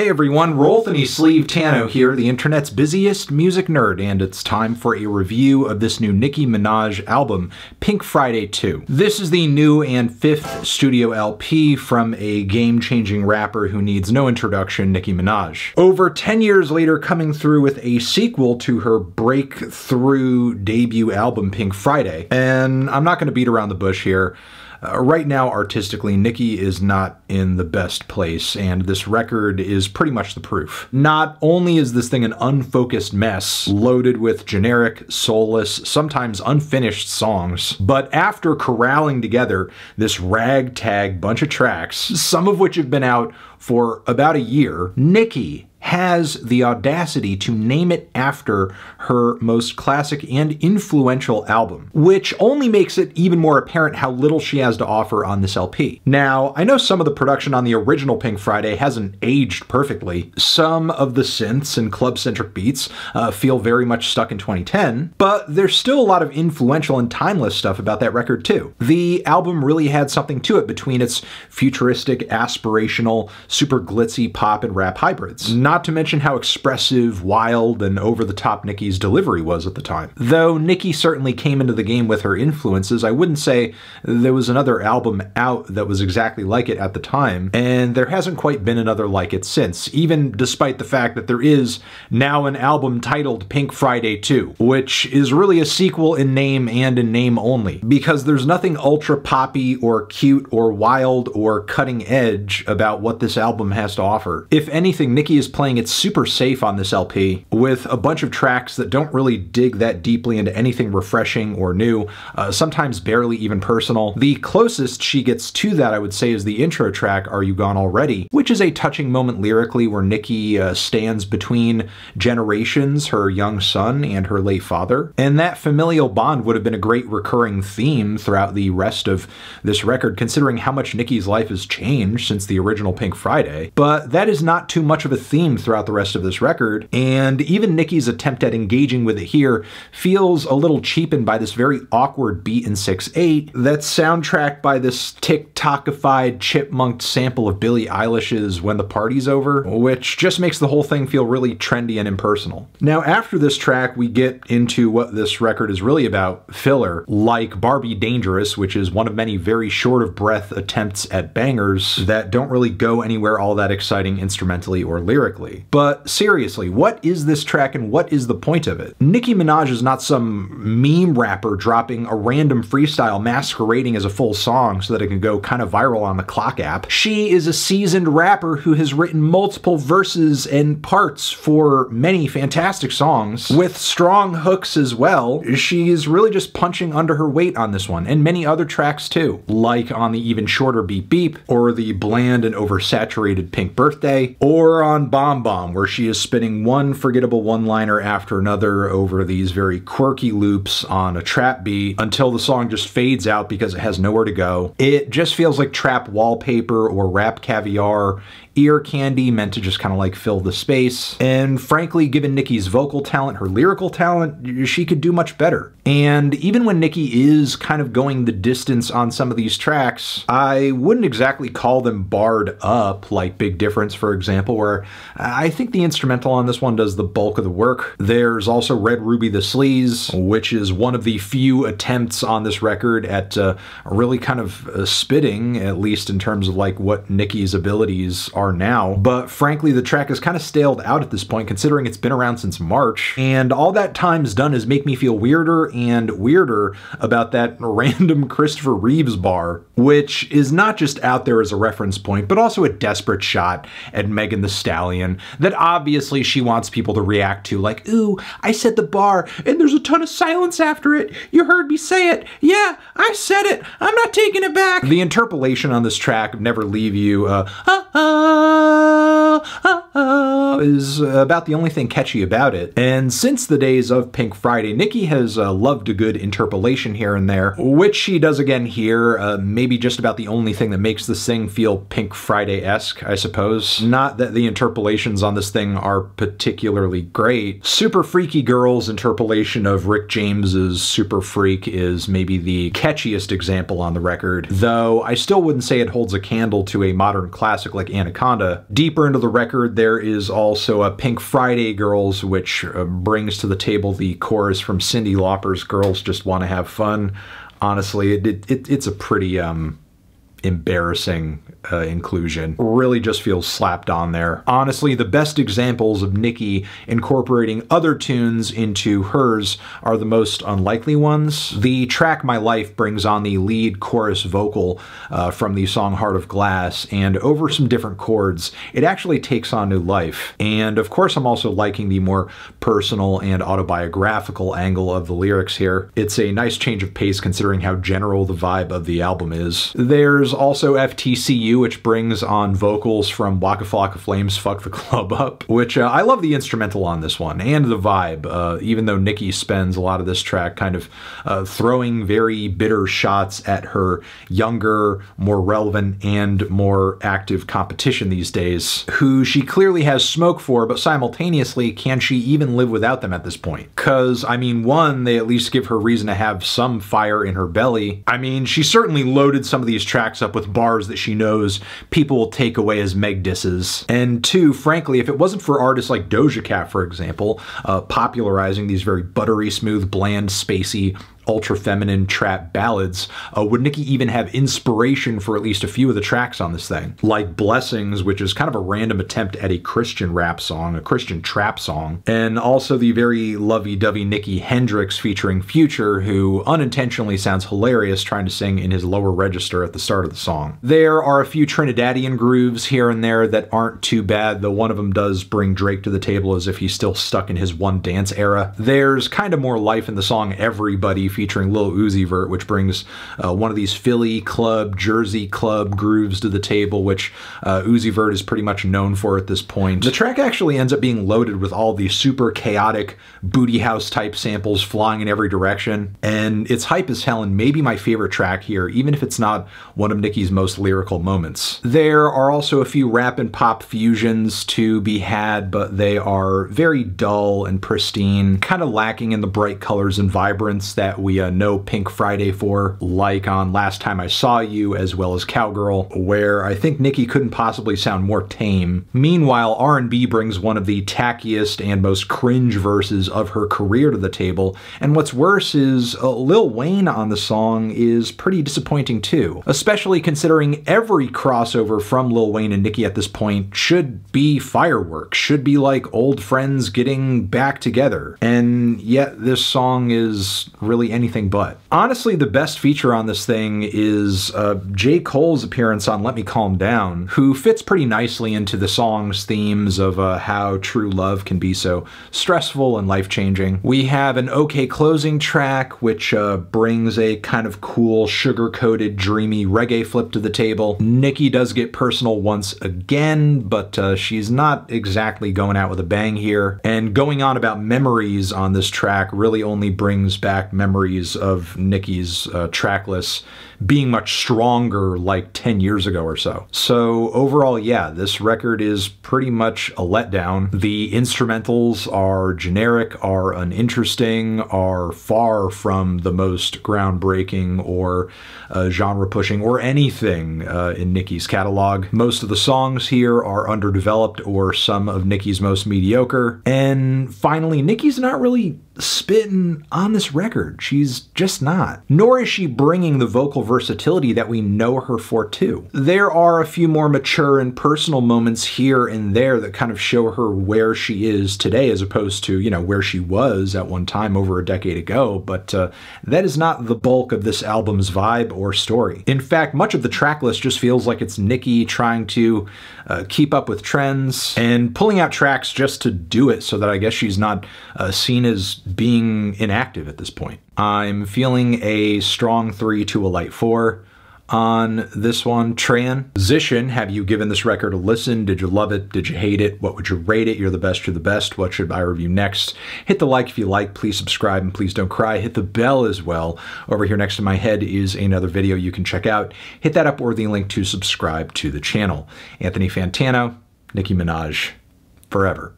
Hey everyone, Anthony Fantano here, the internet's busiest music nerd, and it's time for a review of this new Nicki Minaj album, Pink Friday 2. This is the new and fifth studio LP from a game-changing rapper who needs no introduction, Nicki Minaj. Over 10 years later, coming through with a sequel to her breakthrough debut album, Pink Friday. And I'm not going to beat around the bush here. Uh, right now, artistically, Nicki is not in the best place, and this record is pretty much the proof. Not only is this thing an unfocused mess, loaded with generic, soulless, sometimes unfinished songs, but after corralling together this ragtag bunch of tracks, some of which have been out for about a year, Nicki has the audacity to name it after her most classic and influential album, which only makes it even more apparent how little she has to offer on this LP. Now, I know some of the production on the original Pink Friday hasn't aged perfectly. Some of the synths and club-centric beats uh, feel very much stuck in 2010, but there's still a lot of influential and timeless stuff about that record too. The album really had something to it between its futuristic, aspirational, super glitzy pop and rap hybrids. Not not to mention how expressive, wild, and over-the-top Nicki's delivery was at the time. Though Nikki certainly came into the game with her influences, I wouldn't say there was another album out that was exactly like it at the time, and there hasn't quite been another like it since, even despite the fact that there is now an album titled Pink Friday 2, which is really a sequel in name and in name only, because there's nothing ultra poppy or cute or wild or cutting edge about what this album has to offer. If anything, Nicki is playing it's super safe on this LP with a bunch of tracks that don't really dig that deeply into anything refreshing or new, uh, sometimes barely even personal. The closest she gets to that, I would say, is the intro track, Are You Gone Already, which is a touching moment lyrically where Nicki uh, stands between generations, her young son and her late father. And that familial bond would have been a great recurring theme throughout the rest of this record, considering how much Nicki's life has changed since the original Pink Friday. But that is not too much of a theme throughout the rest of this record, and even Nicki's attempt at engaging with it here feels a little cheapened by this very awkward beat in 6-8 that's soundtracked by this TikTokified chipmunked sample of Billie Eilish's When the Party's Over, which just makes the whole thing feel really trendy and impersonal. Now after this track, we get into what this record is really about, filler, like Barbie Dangerous, which is one of many very short of breath attempts at bangers that don't really go anywhere all that exciting instrumentally or lyrically. But seriously, what is this track and what is the point of it? Nicki Minaj is not some meme rapper dropping a random freestyle masquerading as a full song so that it can go kind of viral on the clock app. She is a seasoned rapper who has written multiple verses and parts for many fantastic songs with strong hooks as well. She is really just punching under her weight on this one and many other tracks too, like on the even shorter Beep Beep or the bland and oversaturated Pink Birthday or on Bomb Bomb, where she is spinning one forgettable one-liner after another over these very quirky loops on a trap beat until the song just fades out because it has nowhere to go. It just feels like trap wallpaper or rap caviar ear candy meant to just kind of like fill the space. And frankly, given Nicki's vocal talent, her lyrical talent, she could do much better. And even when Nicki is kind of going the distance on some of these tracks, I wouldn't exactly call them barred up, like Big Difference, for example, where I think the instrumental on this one does the bulk of the work. There's also Red Ruby the Sleaze, which is one of the few attempts on this record at uh, really kind of uh, spitting, at least in terms of like what Nicki's abilities are are now, but frankly, the track is kind of staled out at this point considering it's been around since March, and all that time's done is make me feel weirder and weirder about that random Christopher Reeves bar, which is not just out there as a reference point, but also a desperate shot at Megan Thee Stallion that obviously she wants people to react to, like, ooh, I said the bar, and there's a ton of silence after it. You heard me say it. Yeah, I said it. I'm not taking it back. The interpolation on this track, Never Leave You, uh, uh, uh oh, oh, oh is about the only thing catchy about it. And since the days of Pink Friday, Nicki has uh, loved a good interpolation here and there, which she does again here, uh, maybe just about the only thing that makes this thing feel Pink Friday-esque, I suppose. Not that the interpolations on this thing are particularly great. Super Freaky Girl's interpolation of Rick James's Super Freak is maybe the catchiest example on the record, though I still wouldn't say it holds a candle to a modern classic like Anaconda. Deeper into the record, there is also a Pink Friday Girls, which uh, brings to the table the chorus from Cyndi Lauper's Girls Just Want to Have Fun. Honestly, it, it, it's a pretty um, embarrassing uh, inclusion. Really just feels slapped on there. Honestly, the best examples of Nicki incorporating other tunes into hers are the most unlikely ones. The track My Life brings on the lead chorus vocal uh, from the song Heart of Glass, and over some different chords, it actually takes on new life. And of course, I'm also liking the more personal and autobiographical angle of the lyrics here. It's a nice change of pace considering how general the vibe of the album is. There's also FTCU which brings on vocals from Waka Flocka Flame's Fuck the Club Up, which uh, I love the instrumental on this one and the vibe, uh, even though Nicki spends a lot of this track kind of uh, throwing very bitter shots at her younger, more relevant, and more active competition these days, who she clearly has smoke for, but simultaneously, can she even live without them at this point? Because, I mean, one, they at least give her reason to have some fire in her belly. I mean, she certainly loaded some of these tracks up with bars that she knows people will take away as Meg disses. And two, frankly, if it wasn't for artists like Doja Cat, for example, uh, popularizing these very buttery, smooth, bland, spacey, ultra feminine trap ballads, uh, would Nicki even have inspiration for at least a few of the tracks on this thing? Like Blessings, which is kind of a random attempt at a Christian rap song, a Christian trap song, and also the very lovey-dovey Nicki Hendrix featuring Future, who unintentionally sounds hilarious trying to sing in his lower register at the start of the song. There are a few Trinidadian grooves here and there that aren't too bad, though one of them does bring Drake to the table as if he's still stuck in his one dance era. There's kind of more life in the song Everybody featuring Lil Uzi Vert, which brings uh, one of these Philly club, Jersey club grooves to the table, which uh, Uzi Vert is pretty much known for at this point. The track actually ends up being loaded with all these super chaotic booty house type samples flying in every direction, and it's hype as hell and maybe my favorite track here, even if it's not one of Nicki's most lyrical moments. There are also a few rap and pop fusions to be had, but they are very dull and pristine, kind of lacking in the bright colors and vibrance that we uh, know Pink Friday for, like on Last Time I Saw You, as well as Cowgirl, where I think Nicki couldn't possibly sound more tame. Meanwhile, R&B brings one of the tackiest and most cringe verses of her career to the table, and what's worse is uh, Lil Wayne on the song is pretty disappointing too, especially considering every crossover from Lil Wayne and Nicki at this point should be fireworks, should be like old friends getting back together, and yet this song is really anything but. Honestly, the best feature on this thing is uh, J. Cole's appearance on Let Me Calm Down, who fits pretty nicely into the song's themes of uh, how true love can be so stressful and life-changing. We have an okay closing track, which uh, brings a kind of cool, sugar-coated, dreamy reggae flip to the table. Nicki does get personal once again, but uh, she's not exactly going out with a bang here. And going on about memories on this track really only brings back memories memories of Nicki's uh, tracklist being much stronger like 10 years ago or so. So overall, yeah, this record is pretty much a letdown. The instrumentals are generic, are uninteresting, are far from the most groundbreaking or uh, genre pushing or anything uh, in Nicki's catalog. Most of the songs here are underdeveloped or some of Nicki's most mediocre. And finally, Nicki's not really spitting on this record. She's just not. Nor is she bringing the vocal versatility that we know her for too. There are a few more mature and personal moments here and there that kind of show her where she is today as opposed to, you know, where she was at one time over a decade ago, but uh, that is not the bulk of this album's vibe or story. In fact, much of the track list just feels like it's Nicki trying to uh, keep up with trends and pulling out tracks just to do it so that I guess she's not uh, seen as being inactive at this point. I'm feeling a strong three to a light four. on this one. Transition, have you given this record a listen? Did you love it? Did you hate it? What would you rate it? You're the best, you're the best. What should I review next? Hit the like if you like. Please subscribe and please don't cry. Hit the bell as well. Over here next to my head is another video you can check out. Hit that upworthy link to subscribe to the channel. Anthony Fantano, Nicki Minaj, forever.